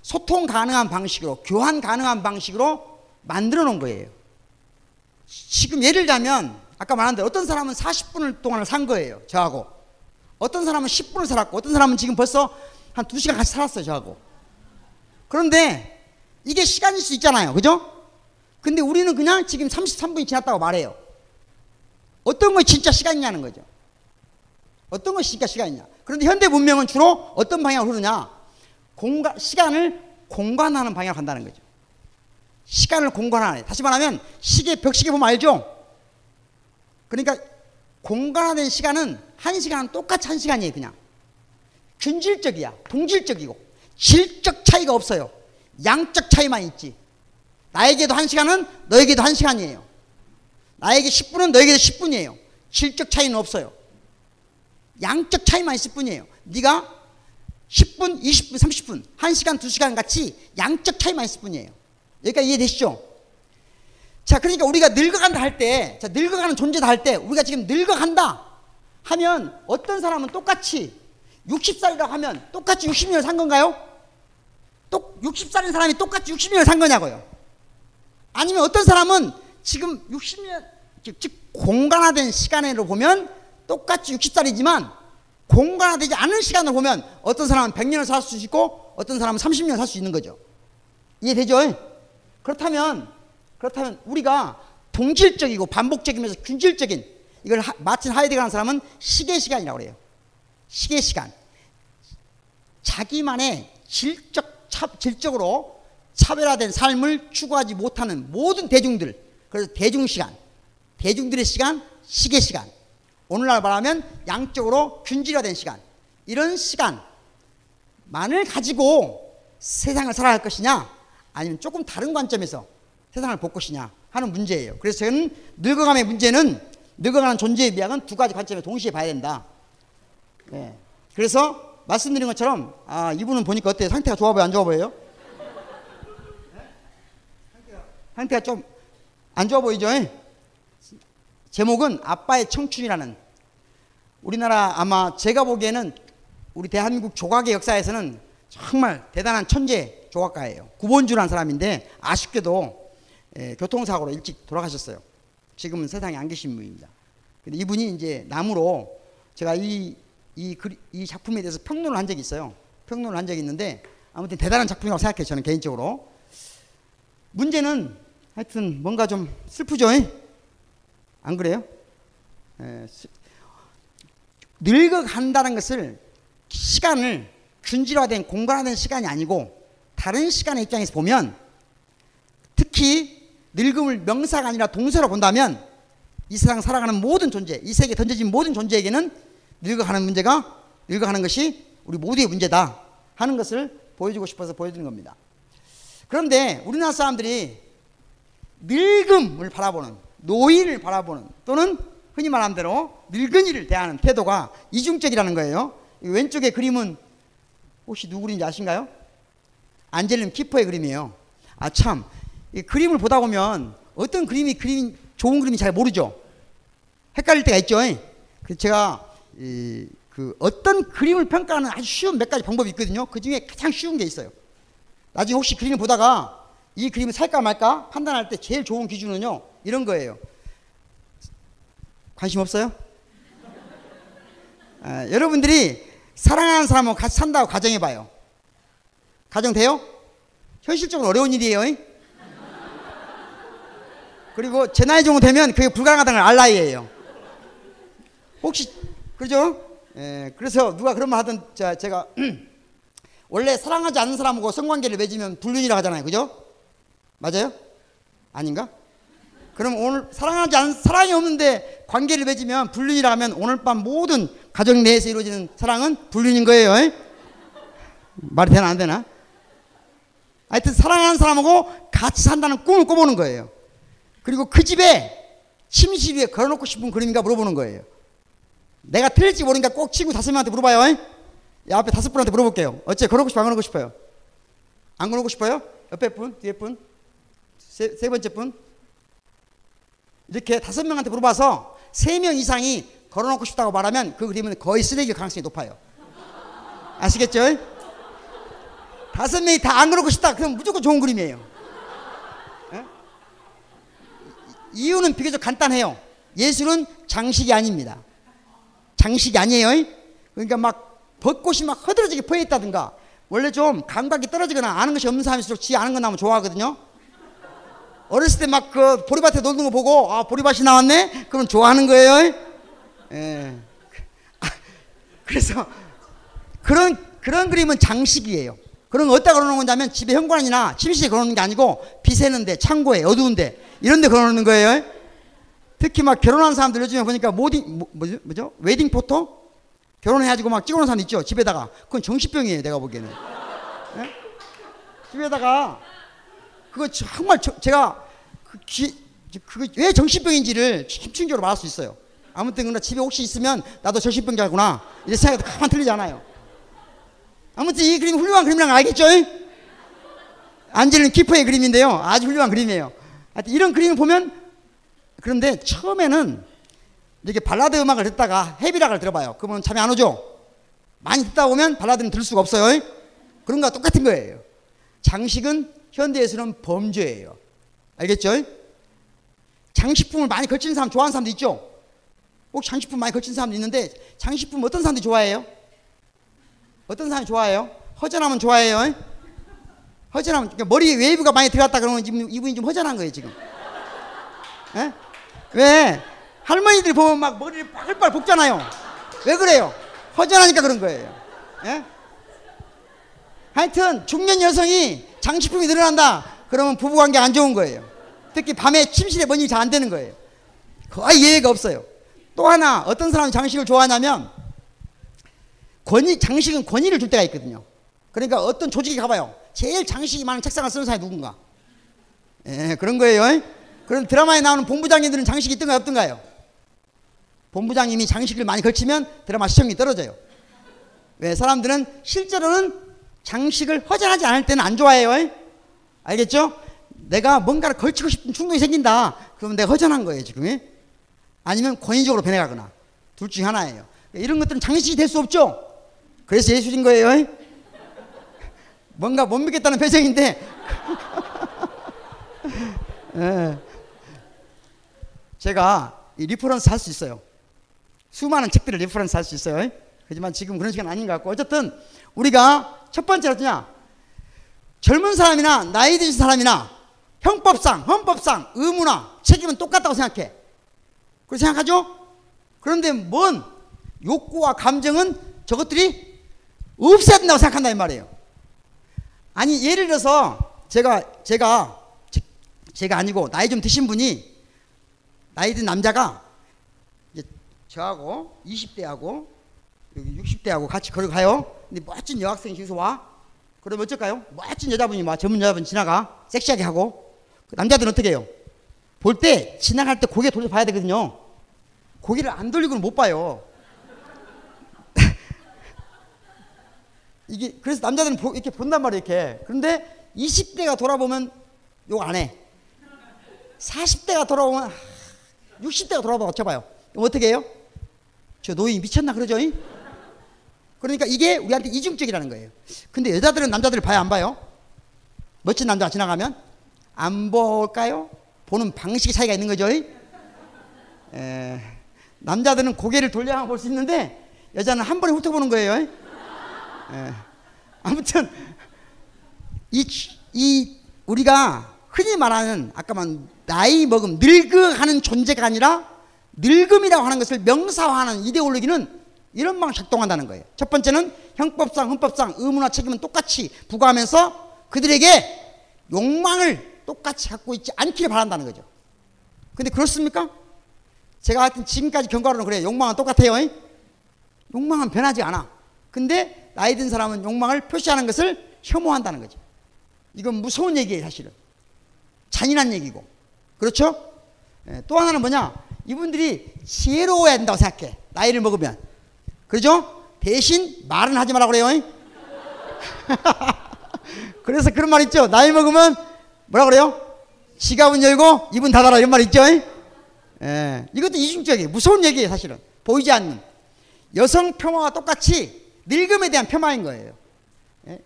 [SPEAKER 9] 소통 가능한 방식으로 교환 가능한 방식으로 만들어 놓은 거예요. 지금 예를 들자면 아까 말한 대로 어떤 사람은 40분을 동안을 산 거예요. 저하고. 어떤 사람은 10분을 살았고 어떤 사람은 지금 벌써 한 2시간 같이 살았어요. 저하고. 그런데 이게 시간일 수 있잖아요. 그죠? 근데 우리는 그냥 지금 33분이 지났다고 말해요. 어떤 건 진짜 시간이냐는 거죠. 어떤 것이 진짜 시간이냐. 그런데 현대 문명은 주로 어떤 방향으로 흐르냐. 공간, 시간을 공간하는 방향으로 간다는 거죠. 시간을 공간하네. 다시 말하면 시계, 벽시계 보면 알죠? 그러니까 공간화된 시간은 한 시간은 똑같이 한 시간이에요, 그냥. 균질적이야. 동질적이고. 질적 차이가 없어요. 양적 차이만 있지. 나에게도 한 시간은 너에게도 한 시간이에요. 나에게 10분은 너에게도 10분이에요. 질적 차이는 없어요. 양적 차이만 있을 뿐이에요. 네가 10분, 20분, 30분, 1시간, 2시간 같이 양적 차이만 있을 뿐이에요. 여기까지 이해되시죠? 자, 그러니까 우리가 늙어간다 할 때, 자, 늙어가는 존재다 할 때, 우리가 지금 늙어간다 하면 어떤 사람은 똑같이 60살이라고 하면 똑같이 60년을 산 건가요? 똑 60살인 사람이 똑같이 60년을 산 거냐고요. 아니면 어떤 사람은 지금 60년, 즉, 즉 공간화된 시간으로 보면 똑같이 60살이지만 공간화되지 않은 시간을 보면 어떤 사람은 100년을 살 수 있고 어떤 사람은 30년을 살수 있는 거죠. 이해되죠? 그렇다면 그렇다면 우리가 동질적이고 반복적이면서 균질적인 이걸 하, 마친 하이데거라는 사람은 시계 시간이라고 그래요. 시계 시간. 자기만의 질적 차, 질적으로 차별화된 삶을 추구하지 못하는 모든 대중들 그래서 대중 시간, 대중들의 시간, 시계 시간. 오늘날 말하면 양적으로 균질화된 시간. 이런 시간만을 가지고 세상을 살아갈 것이냐, 아니면 조금 다른 관점에서 세상을 볼 것이냐 하는 문제예요. 그래서 저는 늙어감의 문제는 늙어가는 존재의 미학은 두 가지 관점에 동시에 봐야 된다. 네. 그래서 말씀드린 것처럼 아 이분은 보니까 어때요? 상태가 좋아 보여 안 좋아 보여요? 상태가 좀 안 좋아 보이죠? 제목은 아빠의 청춘이라는 우리나라 아마 제가 보기에는 우리 대한민국 조각의 역사에서는 정말 대단한 천재 조각가예요. 구본주라는 사람인데 아쉽게도 예, 교통사고로 일찍 돌아가셨어요. 지금은 세상에 안 계신 분입니다. 근데 이분이 이제 나무로 제가 이, 이, 이 작품에 대해서 평론을 한 적이 있어요. 평론을 한 적이 있는데 아무튼 대단한 작품이라고 생각해요. 저는 개인적으로. 문제는 하여튼 뭔가 좀 슬프죠? 안 그래요? 에, 늙어간다는 것을 시간을 균질화된 공간화된 시간이 아니고 다른 시간의 입장에서 보면 특히 늙음을 명사가 아니라 동사로 본다면 이 세상 살아가는 모든 존재, 이 세계에 던져진 모든 존재에게는 늙어가는 문제가 늙어가는 것이 우리 모두의 문제다 하는 것을 보여주고 싶어서 보여드린 겁니다. 그런데 우리나라 사람들이 늙음을 바라보는 노인을 바라보는 또는 흔히 말하는 대로 늙은이를 대하는 태도가 이중적이라는 거예요. 이 왼쪽의 그림은 혹시 누구 그림인지 아신가요? 안젤린 키퍼의 그림이에요. 아 참, 이 그림을 보다 보면 어떤 그림이 그림 좋은 그림이 잘 모르죠. 헷갈릴 때가 있죠. 그 제가 이, 그 어떤 그림을 평가하는 아주 쉬운 몇 가지 방법이 있거든요. 그 중에 가장 쉬운 게 있어요. 나중에 혹시 그림을 보다가 이 그림을 살까 말까 판단할 때 제일 좋은 기준은요. 이런 거예요. 관심 없어요? 아, 여러분들이 사랑하는 사람하고 같이 산다고 가정해봐요. 가정돼요? 현실적으로 어려운 일이에요. 그리고 제 나이 정도 되면 그게 불가능하다는 걸 알 나이에요. 혹시 그죠? 예, 그래서 누가 그런 말 자, 제가 <clears throat> 원래 사랑하지 않는 사람하고 성관계를 맺으면 불륜이라고 하잖아요. 그죠? 맞아요? 아닌가? 그럼 오늘 사랑하지 않은 사랑이 없는데 관계를 맺으면 불륜이라 하면 오늘 밤 모든 가정 내에서 이루어지는 사랑은 불륜인 거예요. 에? 말이 되나 안 되나? 하여튼 사랑하는 사람하고 같이 산다는 꿈을 꿔보는 거예요. 그리고 그 집에 침실 위에 걸어놓고 싶은 그림인가 물어보는 거예요. 내가 틀릴지 모르니까 꼭 친구 다섯 명한테 물어봐요. 에? 야, 앞에 다섯 분한테 물어볼게요. 어째 걸어놓고 싶어, 안 걸어놓고 싶어요? 안 걸어놓고 싶어요? 옆에 분, 뒤에 분, 세, 세 번째 분. 이렇게 다섯 명한테 물어봐서 세 명 이상이 걸어놓고 싶다고 말하면 그 그림은 거의 쓰레기일 가능성이 높아요. 아시겠죠? 다섯 명이 다안 걸어놓고 싶다. 그럼 무조건 좋은 그림이에요. 에? 이유는 비교적 간단해요. 예술은 장식이 아닙니다. 장식이 아니에요. 그러니까 막 벚꽃이 막 허드러지게 퍼 있다든가 원래 좀 감각이 떨어지거나 아는 것이 없는 사람일수록 지 아는 거 나오면 좋아하거든요. 어렸을 때 막 그 보리밭에 놀는 거 보고 아 보리밭이 나왔네? 그럼 좋아하는 거예요. 예. 그래서 그런 그런 그림은 장식이에요. 그런 거 어디다 걸어놓는 거냐면 집에 현관이나 침실에 걸어놓는 게 아니고 비 새는데 창고에 어두운데 이런 데 걸어놓는 거예요. 특히 막 결혼한 사람들 요즘에 보니까 모딩 뭐, 뭐죠? 뭐죠? 웨딩 포토 결혼해가지고 막 찍어놓은 사람 있죠 집에다가 그건 정신병이에요 내가 보기에는 예? 집에다가 그거 정말 저, 제가 그 기, 그게 왜 정신병인지를 심층적으로 말할 수 있어요 아무튼 그러나 집에 혹시 있으면 나도 정신병자구나 이제 생각이 가만 틀리지 않아요 아무튼 이 그림 훌륭한 그림이란 거 알겠죠? 안젤린 키퍼의 그림인데요 아주 훌륭한 그림이에요 하여튼 이런 그림을 보면 그런데 처음에는 이렇게 발라드 음악을 듣다가 헤비락을 들어봐요. 그러면 잠이 안 오죠? 많이 듣다 보면 발라드는 들을 수가 없어요. 그런 거와 똑같은 거예요. 장식은 현대에서는 범죄예요. 알겠죠? 장식품을 많이 걸치는 사람 좋아하는 사람도 있죠? 꼭 장식품 많이 걸치는 사람도 있는데 장식품 어떤 사람들이 좋아해요? 어떤 사람이 좋아해요? 허전하면 좋아해요. 허전하면 그러니까 머리에 웨이브가 많이 들어갔다 그러면 지금 이분이 좀 허전한 거예요 지금. 에? 왜? 할머니들 보면 막 머리를 빨빨 볶잖아요. 왜 그래요? 허전하니까 그런 거예요. 예? 하여튼 중년 여성이 장식품이 늘어난다. 그러면 부부관계 안 좋은 거예요. 특히 밤에 침실에 뭔 일이 잘 안 되는 거예요. 거의 예외가 없어요. 또 하나 어떤 사람이 장식을 좋아하냐면 권위 장식은 권위를 줄 때가 있거든요. 그러니까 어떤 조직이 가봐요. 제일 장식이 많은 책상을 쓰는 사람이 누군가. 예, 그런 거예요. 그럼 드라마에 나오는 본부장님들은 장식이 있던가요, 없던가요? 본부장님이 장식을 많이 걸치면 드라마 시청이 떨어져요. 왜? 사람들은 실제로는 장식을 허전하지 않을 때는 안 좋아해요. 알겠죠? 내가 뭔가를 걸치고 싶은 충동이 생긴다. 그러면 내가 허전한 거예요, 지금. 아니면 권위적으로 변해가거나. 둘 중에 하나예요. 이런 것들은 장식이 될 수 없죠? 그래서 예술인 거예요. 뭔가 못 믿겠다는 표정인데. <laughs> 예. 제가 이 reference 할 수 있어요. 수많은 책들을 reference 할 수 있어요. 하지만 지금 그런 시간 아닌 것 같고 어쨌든 우리가 첫 번째로 냐 젊은 사람이나 나이 드신 사람이나 형법상 헌법상 의무나 책임은 똑같다고 생각해. 그렇게 생각하죠? 그런데 뭔 욕구와 감정은 저것들이 없애야 된다고 생각한다 이 말이에요. 아니 예를 들어서 제가 제가 제가 아니고 나이 좀 드신 분이 나이 든 남자가 이제 저하고 20대하고 여기 60대하고 같이 걸어가요. 근데 멋진 여학생이 여기서 와. 그러면 어쩔까요? 멋진 여자분이 와. 전문 여자분 지나가. 섹시하게 하고. 그 남자들은 어떻게 해요? 볼 때 지나갈 때 고개 돌려 봐야 되거든요. 고개를 안 돌리고는 못 봐요. <laughs> 이게 그래서 남자들은 보- 이렇게 본단 말이에요 이렇게 그런데 20대가 돌아보면 욕 안 해 40대가 돌아오면 하, 60대가 돌아보면 어쩌봐요 그럼 어떻게 해요? 저 노인 미쳤나 그러죠? 이? 그러니까 이게 우리한테 이중적이라는 거예요 근데 여자들은 남자들을 봐야 안 봐요? 멋진 남자가 지나가면 안 볼까요? 보는 방식의 차이가 있는 거죠 이? 에, 남자들은 고개를 돌려야 볼 수 있는데 여자는 한 번에 훑어보는 거예요 이? 예. 아무튼 이, 이 우리가 흔히 말하는 아까만 나이 먹음 늙어가는 존재가 아니라 늙음이라고 하는 것을 명사화하는 이데올로기는 이런 방식 작동한다는 거예요. 첫 번째는 형법상 헌법상 의무나 책임은 똑같이 부과하면서 그들에게 욕망을 똑같이 갖고 있지 않기를 바란다는 거죠. 근데 그렇습니까? 제가 하여튼 지금까지 경과로는 그래요. 욕망은 똑같아요. 이? 욕망은 변하지 않아. 근데 나이 든 사람은 욕망을 표시하는 것을 혐오한다는 거죠. 이건 무서운 얘기예요, 사실은. 잔인한 얘기고. 그렇죠? 예, 또 하나는 뭐냐? 이분들이 지혜로워야 된다고 생각해. 나이를 먹으면. 그렇죠? 대신 말은 하지 말라고 그래요. <laughs> 그래서 그런 말 있죠. 나이 먹으면 뭐라 그래요? 지갑은 열고 입은 닫아라 이런 말 있죠. 예, 이것도 이중적이에요. 무서운 얘기예요, 사실은. 보이지 않는. 여성 폄하와 똑같이 늙음에 대한 폄하인 거예요. 예?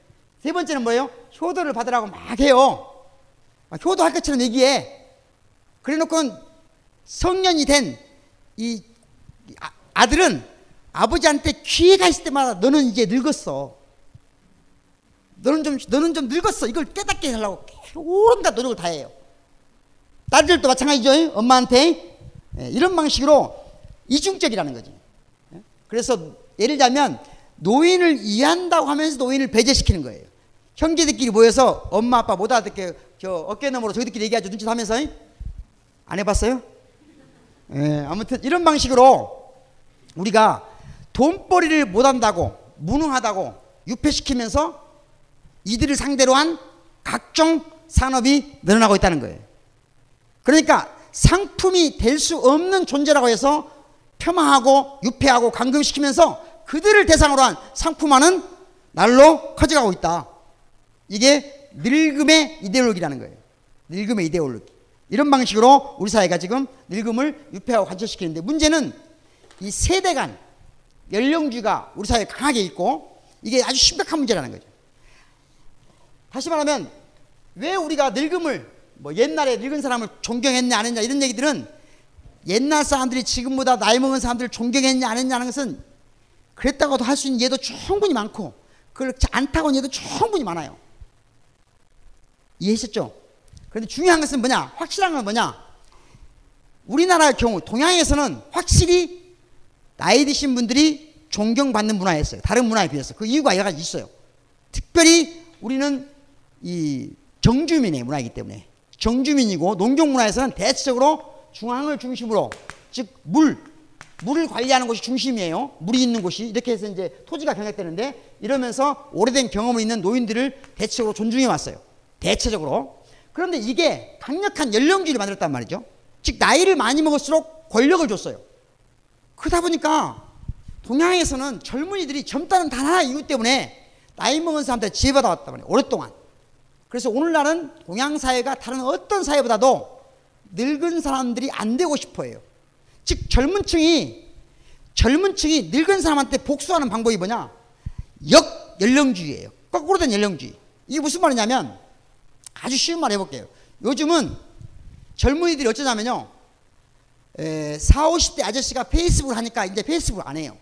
[SPEAKER 9] 세 번째는 뭐예요? 효도를 받으라고 막 해요. 막 효도할 것처럼 얘기해. 그래 놓고 성년이 된 이 아들은 아버지한테 기회가 있을 때마다 너는 이제 늙었어. 너는 좀 너는 좀 늙었어. 이걸 깨닫게 하려고 온갖 노력을 다 해요. 딸들도 마찬가지죠. 엄마한테 예, 이런 방식으로 이중적이라는 거지. 예? 그래서 예를 들자면 노인을 이해한다고 하면서 노인을 배제시키는 거예요. 형제들끼리 모여서 엄마 아빠 못 알아듣게 저 어깨 너머로 저희들끼리 얘기하죠. 눈짓 하면서 안 해봤어요? 예, 아무튼 이런 방식으로 우리가 돈벌이를 못한다고 무능하다고 유폐시키면서 이들을 상대로 한 각종 산업이 늘어나고 있다는 거예요. 그러니까 상품이 될 수 없는 존재라고 해서 폄하하고 유폐하고 감금시키면서 그들을 대상으로 한 상품화는 날로 커져가고 있다. 이게 늙음의 이데올로기라는 거예요. 늙음의 이데올로기. 이런 방식으로 우리 사회가 지금 늙음을 유폐하고 관철시키는데 문제는 이 세대 간 연령주의가 우리 사회에 강하게 있고 이게 아주 심각한 문제라는 거죠. 다시 말하면 왜 우리가 늙음을 뭐 옛날에 늙은 사람을 존경했냐 안 했냐 이런 얘기들은 옛날 사람들이 지금보다 나이 먹은 사람들을 존경했냐 안 했냐 하는 것은 그랬다고도 할 수 있는 예도 충분히 많고 그렇지 않다고 하는 예도 충분히 많아요. 이해하셨죠? 그런데 중요한 것은 뭐냐? 확실한 건 뭐냐? 우리나라의 경우 동양에서는 확실히 나이 드신 분들이 존경받는 문화였어요. 다른 문화에 비해서. 그 이유가 여러 가지 있어요. 특별히 우리는 이 정주민의 문화이기 때문에 정주민이고 농경 문화에서는 대체적으로 중앙을 중심으로 즉 물, 물을 관리하는 곳이 중심이에요. 물이 있는 곳이 이렇게 해서 이제 토지가 경작되는데 이러면서 오래된 경험을 있는 노인들을 대체적으로 존중해 왔어요. 대체적으로. 그런데 이게 강력한 연령주의를 만들었단 말이죠. 즉 나이를 많이 먹을수록 권력을 줬어요. 그러다 보니까 동양에서는 젊은이들이 젊다는 단 하나 이유 때문에 나이 먹은 사람한테 지혜받아 왔단 말이에요. 오랫동안. 그래서 오늘날은 동양 사회가 다른 어떤 사회보다도 늙은 사람들이 안 되고 싶어 해요. 즉 젊은 층이 젊은 층이 늙은 사람한테 복수하는 방법이 뭐냐? 역 연령주의예요. 거꾸로 된 연령주의. 이게 무슨 말이냐면 아주 쉬운 말 해볼게요. 요즘은 젊은이들이 어쩌냐면요. 에, 4, 50대 아저씨가 페이스북을 하니까 이제 페이스북을 안 해요.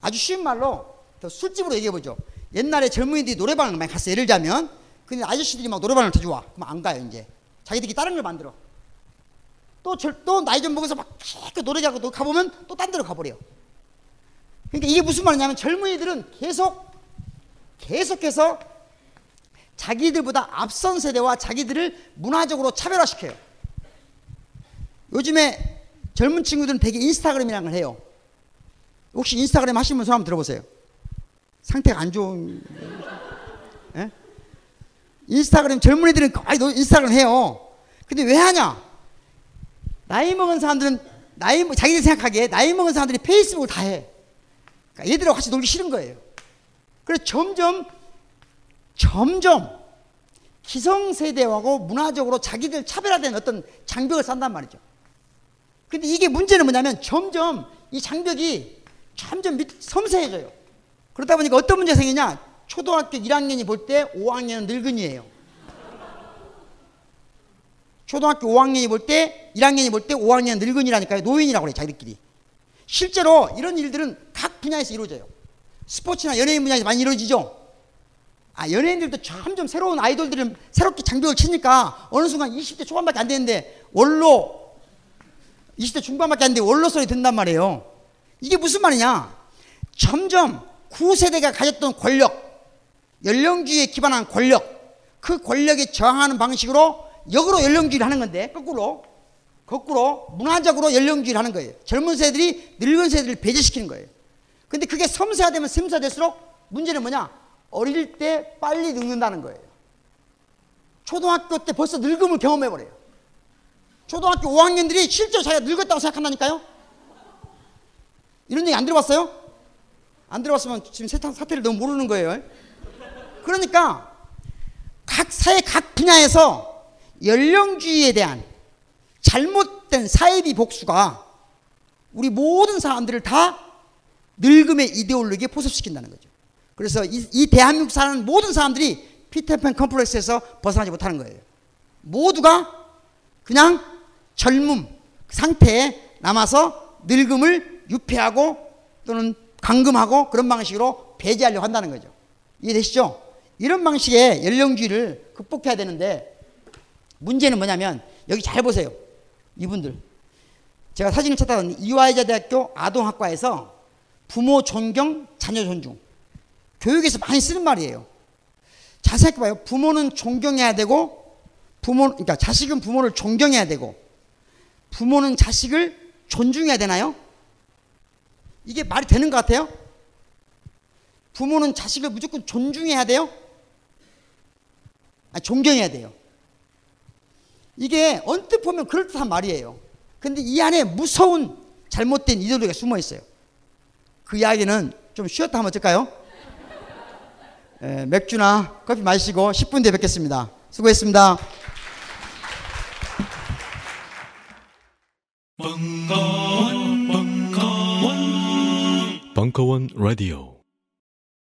[SPEAKER 9] 아주 쉬운 말로 더 술집으로 얘기해보죠. 옛날에 젊은이들이 노래방을 많이 갔어요. 예를 들자면 근데 아저씨들이 막 노래방을 더 좋아. 그럼 안 가요 이제. 자기들이 다른 걸 만들어. 또, 또 나이 좀 먹어서 막 계속 노래 자고 또 가보면 또 딴 데로 가버려요. 그러니까 이게 무슨 말이냐면 젊은이들은 계속 계속해서 자기들보다 앞선 세대와 자기들을 문화적으로 차별화시켜요. 요즘에 젊은 친구들은 되게 인스타그램이라는 걸 해요. 혹시 인스타그램 하시는 분 손 한번 들어보세요. 상태가 안 좋은. 예? 인스타그램 젊은이들은 거의 너 인스타그램 해요. 근데 왜 하냐? 나이 먹은 사람들은 나이 먹- 자기들 생각하기에 나이 먹은 사람들이 페이스북을 다 해. 그러니까 얘들하고 같이 놀기 싫은 거예요. 그래서 점점 점점 기성세대하고 문화적으로 자기들 차별화된 어떤 장벽을 쌓는단 말이죠. 근데 이게 문제는 뭐냐면 점점 이 장벽이 점점 밑, 섬세해져요. 그러다 보니까 어떤 문제가 생기냐? 초등학교 1학년이 볼 때 5학년은 늙은이에요. 초등학교 5학년이 볼 때 1학년이 볼 때 5학년 늙은이라니까요. 노인이라고 그래요. 자기들끼리. 실제로 이런 일들은 각 분야에서 이루어져요. 스포츠나 연예인 분야에서 많이 이루어지죠. 아, 연예인들도 점점 새로운 아이돌들을 새롭게 장벽을 치니까 어느 순간 20대 초반밖에 안 되는데 원로 20대 중반밖에 안 되는데 원로 소리 듣는단 말이에요. 이게 무슨 말이냐? 점점 9세대가 가졌던 권력, 연령주의에 기반한 권력, 그 권력에 저항하는 방식으로 역으로 연령주의를 하는 건데 거꾸로 거꾸로 문화적으로 연령주의를 하는 거예요. 젊은 세대들이 늙은 세대를 배제시키는 거예요. 근데 그게 섬세화되면 섬세화될수록 문제는 뭐냐? 어릴 때 빨리 늙는다는 거예요. 초등학교 때 벌써 늙음을 경험해버려요. 초등학교 5학년들이 실제로 자기가 늙었다고 생각한다니까요? 이런 얘기 안 들어봤어요? 안 들어봤으면 지금 사태를 너무 모르는 거예요. 그러니까 각 사회 각 분야에서 연령주의에 대한 잘못된 사회비 복수가 우리 모든 사람들을 다 늙음의 이데올로기에 포섭시킨다는 거죠. 그래서 이, 이 대한민국 사는 모든 사람들이 피터팬 컴플렉스에서 벗어나지 못하는 거예요. 모두가 그냥 젊음 상태에 남아서 늙음을 유폐하고 또는 감금하고 그런 방식으로 배제하려고 한다는 거죠. 이해되시죠? 이런 방식의 연령주의를 극복해야 되는데 문제는 뭐냐면 여기 잘 보세요. 이분들. 제가 사진을 찾아봤는데 이화여자 대학교 아동학과에서 부모 존경, 자녀 존중. 교육에서 많이 쓰는 말이에요. 자세히 봐요. 부모는 존경해야 되고 부모 그러니까 자식은 부모를 존경해야 되고 부모는 자식을 존중해야 되나요? 이게 말이 되는 것 같아요? 부모는 자식을 무조건 존중해야 돼요? 아, 존경해야 돼요. 이게 언뜻 보면 그럴듯한 말이에요. 근데 이 안에 무서운 잘못된 이데올로기가 숨어 있어요. 그 이야기는 좀 쉬었다 하면 어떨까요? 에, 맥주나 커피 마시고 10분 뒤에 뵙겠습니다. 수고했습니다.
[SPEAKER 2] 벙커원, 벙커원, 벙커원 라디오.